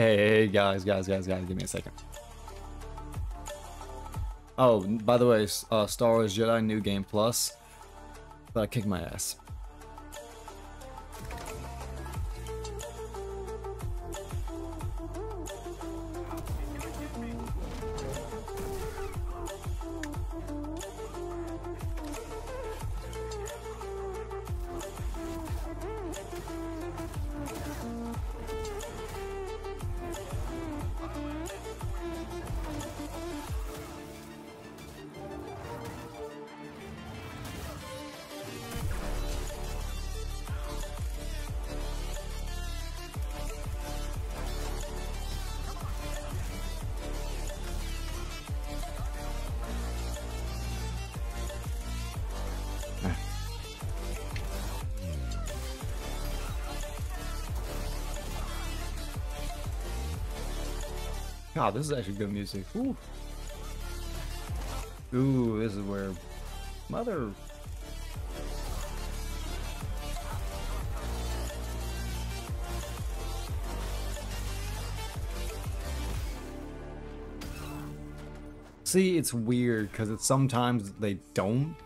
Hey, hey, guys, guys, guys, guys, give me a second. Oh, by the way, uh, Star Wars Jedi New Game Plus, but I kicked my ass. God, this is actually good music. Ooh. Ooh, this is where mother See, it's weird because it's sometimes they don't.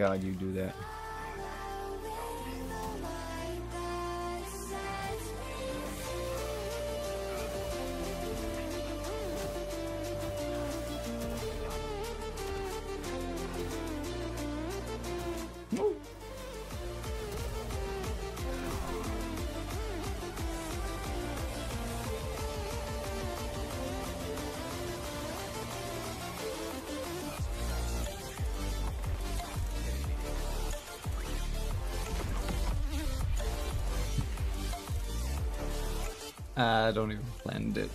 Forgot you do that. I don't even planned it.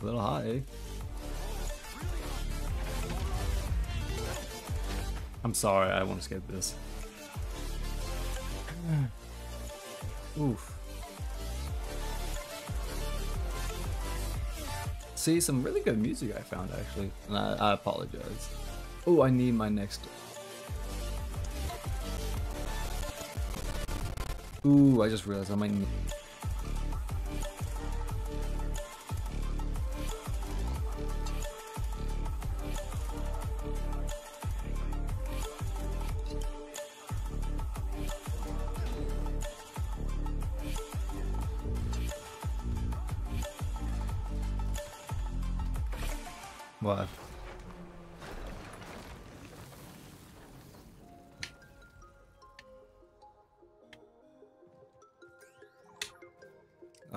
A little hot, eh? I'm sorry, I want to skip this. Oof. See, some really good music I found actually, and I, I apologize. Oh, I need my next. Ooh, I just realized I might need.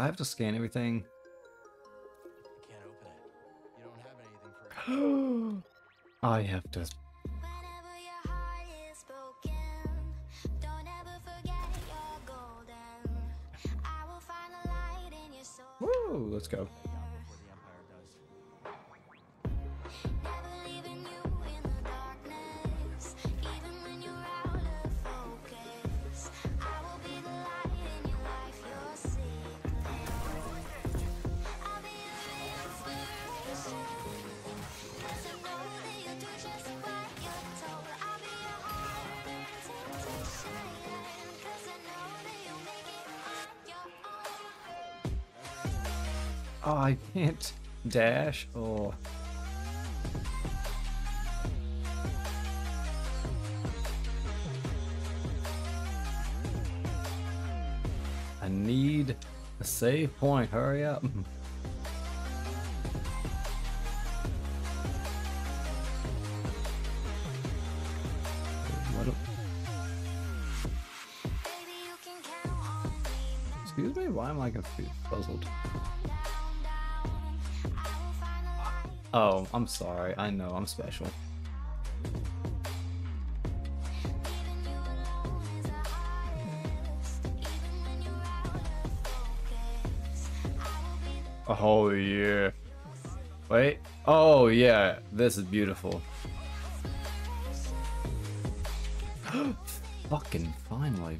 I have to scan everything. I can't open it. You don't have anything for I have to. Whenever your heart Oh, I can't dash. or... I need a save point. Hurry up. Excuse me? Why am I confused? Puzzled. Oh, I'm sorry. I know, I'm special. Oh, yeah. Wait. Oh, yeah. This is beautiful. Fucking finally.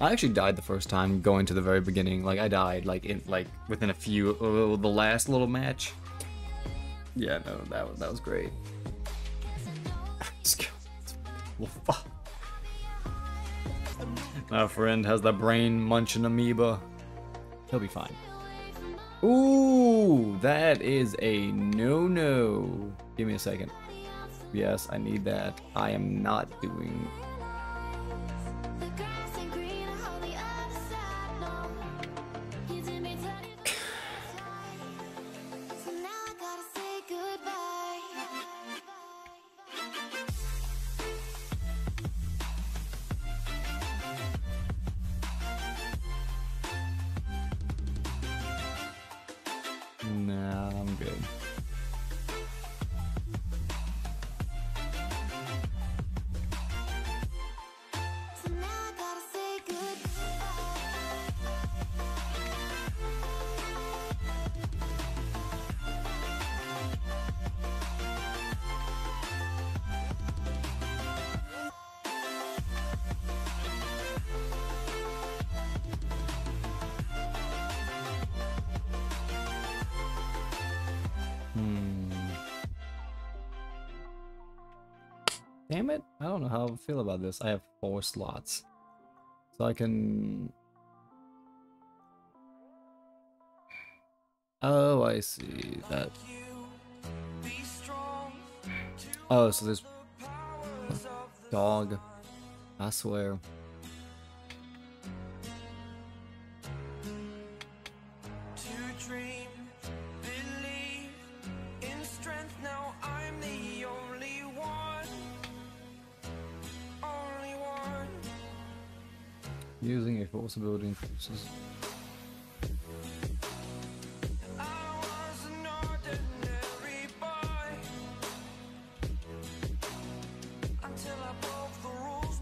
I actually died the first time going to the very beginning. Like, I died, like, in, like within a few... Uh, the last little match. Yeah, no, that was that was great. My friend has the brain munching amoeba. He'll be fine. Ooh, that is a no-no. Give me a second. Yes, I need that. I am not doing. Damn it. I don't know how I feel about this. I have four slots. So I can... Oh, I see. That... Oh, so there's... Dog. I swear.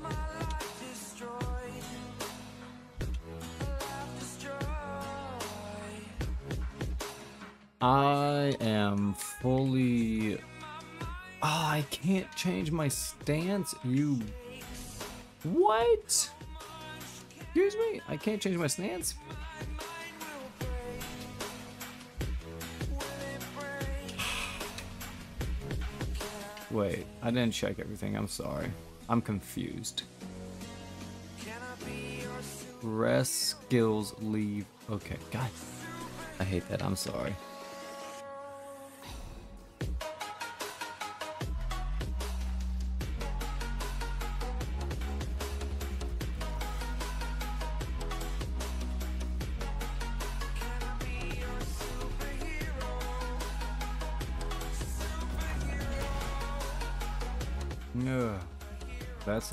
Life destroyed. Life destroyed. I am fully. Ah, I can't change my stance. You. What? Excuse me? I can't change my stance? Wait, I didn't check everything. I'm sorry. I'm confused. Rest, skills, leave. Okay, God. I hate that. I'm sorry.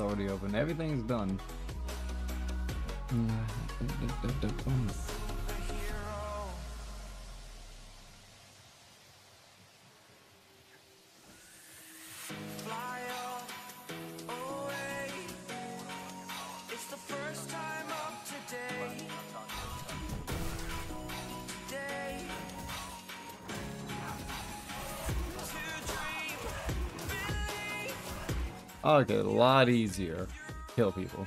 Already open. Everything's done. Mm. Okay, a lot easier. Kill people.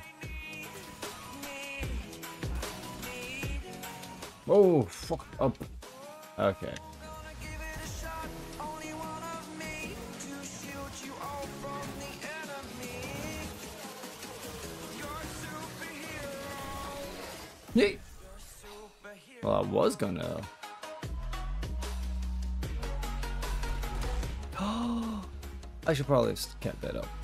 Oh, fuck up. Okay. Well, I was gonna. I should probably have kept that up.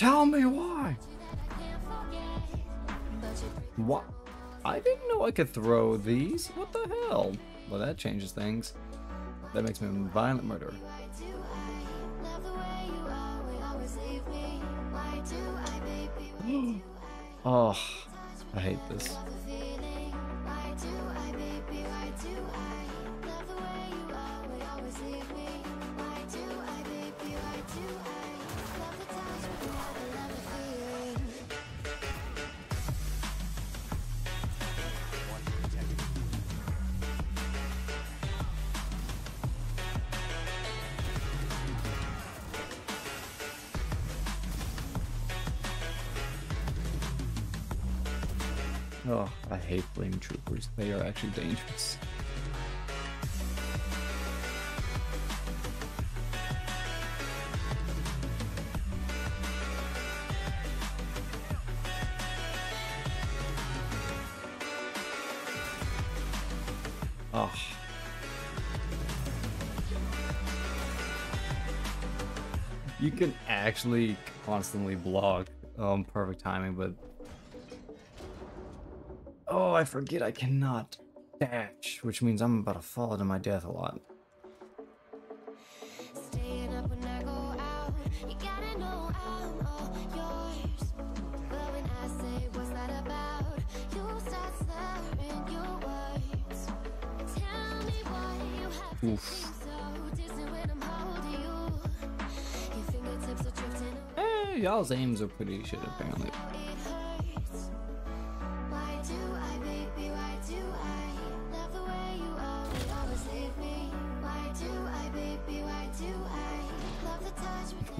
Tell me why! What? I didn't know I could throw these. What the hell? Well, that changes things. That makes me a violent murderer. Oh, I hate this. Oh, I hate flame troopers. They are actually dangerous. Oh. You can actually constantly block um perfect timing, but Oh, I forget I cannot dash, which means I'm about to fall to my death a lot. Staying up when I go out, you gotta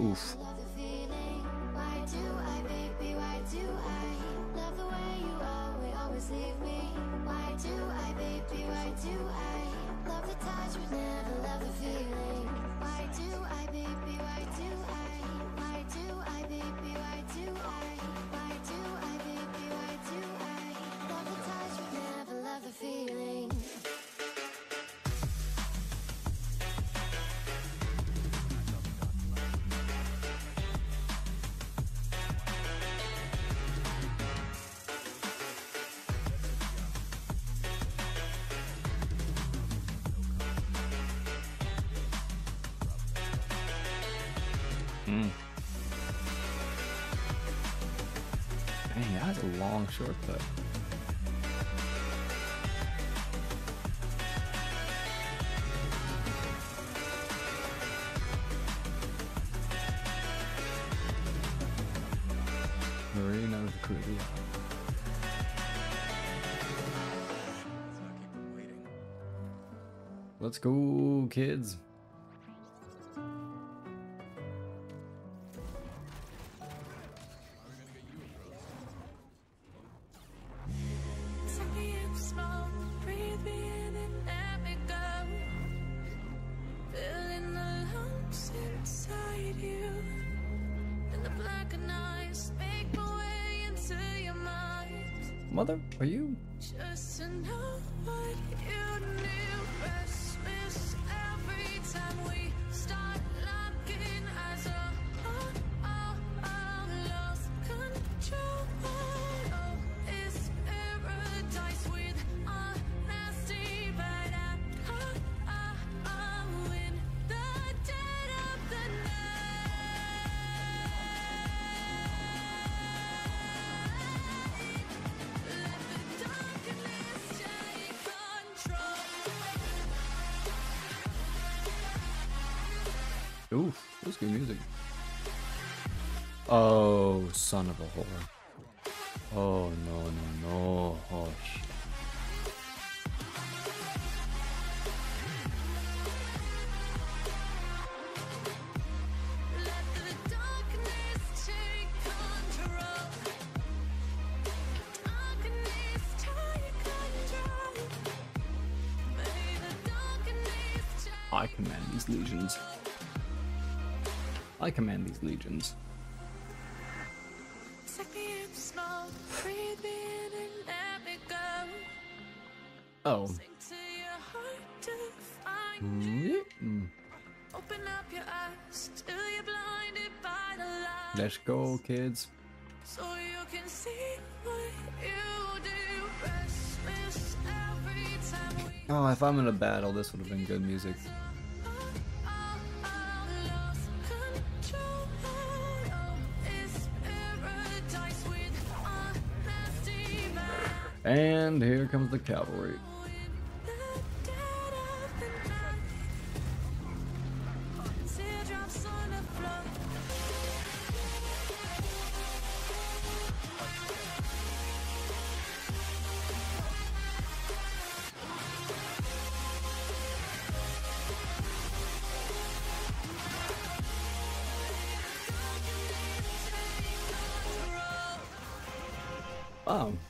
Oof. Love the feeling. Why do I, baby? Why do I Mm. Dang, that's a long shortcut. Marina of the Caribbean. Let's go, kids. Mother, are you? You Oof, that's good music. Oh, son of a whore. Oh, no, no, no. Oh, shit. I command these legions. Take in slow, breathe me in and let me go. Oh. Sink to your heart to you. Mm. Open up your eyes Let's go, kids. so you can see what you do. Restless every time we Oh, if I'm in a battle, this would have been good music. And here comes the cavalry. The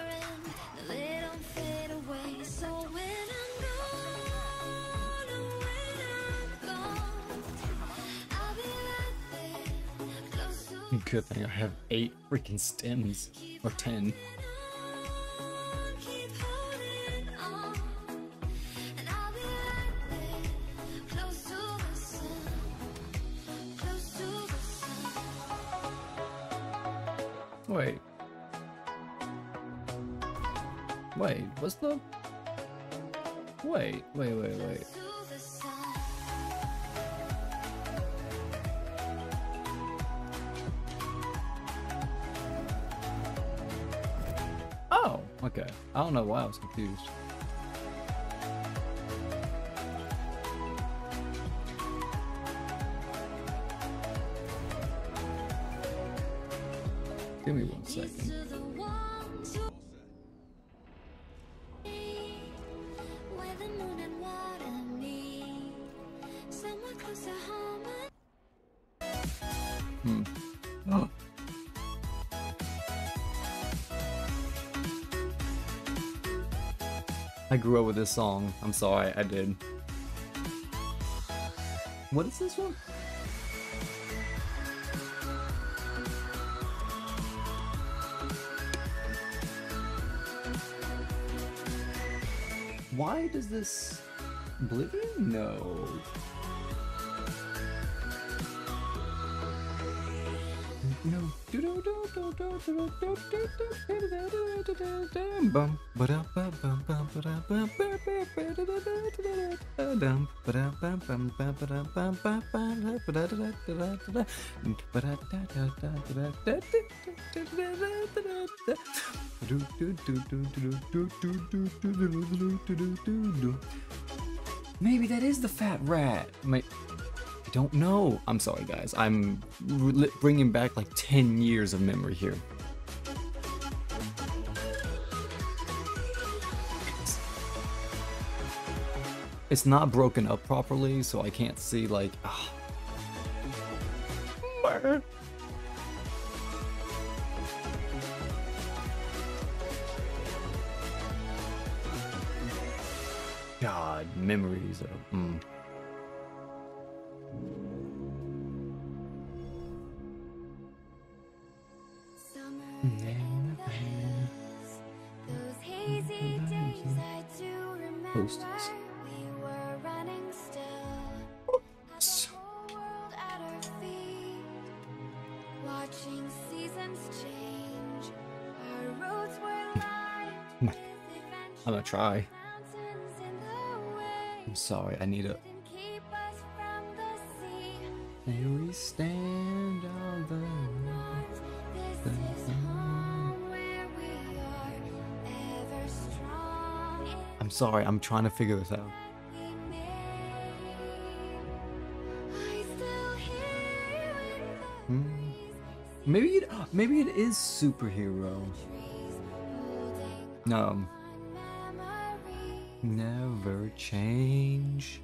Good thing I have eight freaking stims. Or ten. I don't know why I was confused. Give me one second. Grew up with this song. I'm sorry, I did. What is this one? Why does this Oblivion? No. Maybe that is TheFatRat don't know. I'm sorry, guys. I'm bringing back like 10 years of memory here. It's not broken up properly, so I can't see like. ah. God, memories are. Mm. I'm sorry, I need a... And we stand on the I'm sorry, I'm trying to figure this out. Hmm? Maybe it, maybe it is superhero. Um, never change.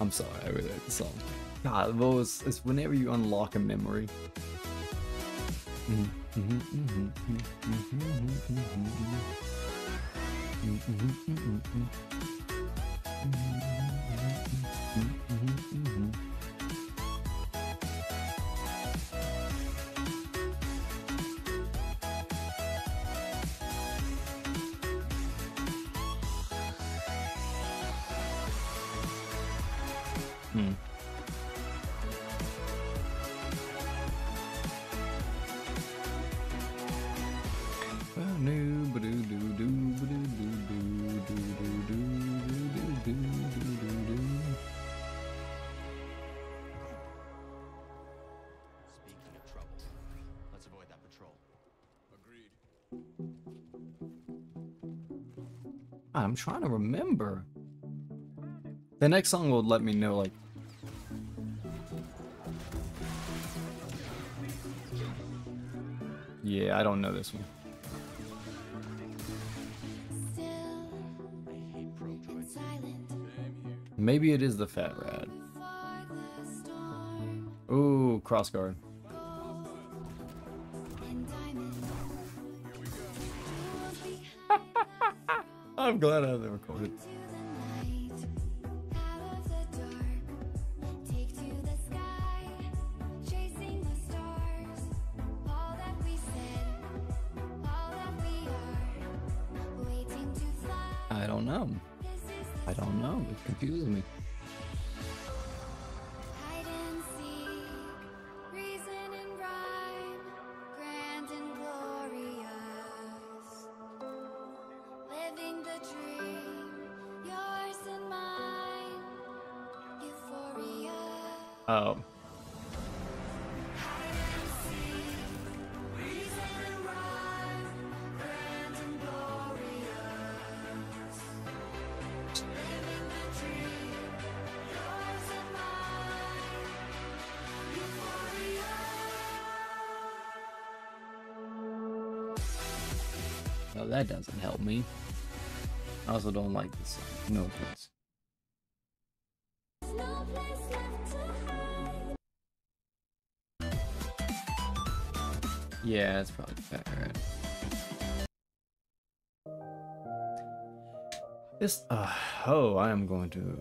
I'm sorry, I really like the song. God, those is whenever you unlock a memory. I'm trying to remember. The next song will let me know, like. Yeah, I don't know this one. Maybe it is the Fat storm. Ooh, crossguard. Are, waiting to fly. I don't know. I don't know. It confuses me. That doesn't help me. I also don't like this song. No offense. No place left to hide. Yeah, it's probably Rat. This. Uh, oh, I am going to